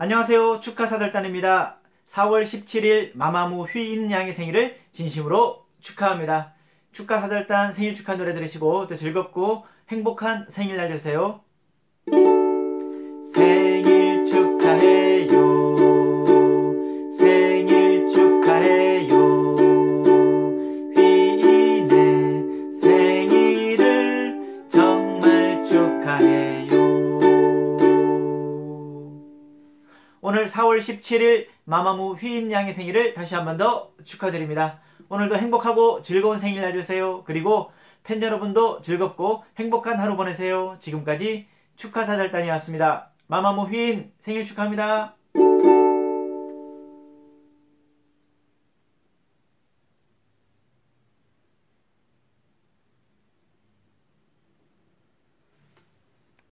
안녕하세요. 축하사절단입니다. 4월 17일 마마무 휘인 양의 생일을 진심으로 축하합니다. 축하사절단 생일 축하 노래 들으시고 또 즐겁고 행복한 생일날 되세요. 오늘 4월 17일 마마무 휘인 양의 생일을 다시 한 번 더 축하드립니다. 오늘도 행복하고 즐거운 생일날 되세요. 그리고 팬 여러분도 즐겁고 행복한 하루 보내세요. 지금까지 축하사절단이었습니다. 마마무 휘인 생일 축하합니다.